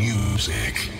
music.